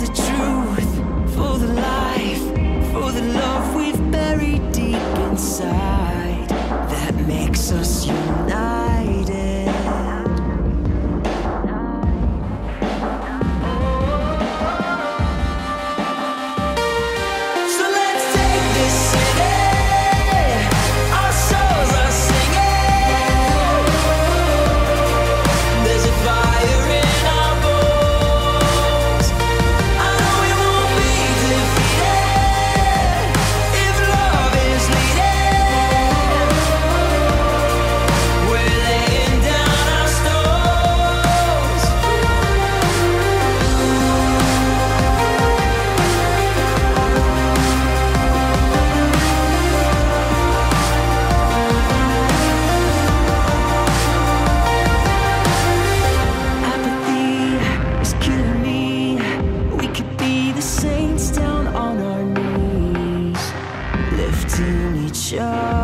the truth, for the life, for the love we've buried deep inside that makes us unite. show.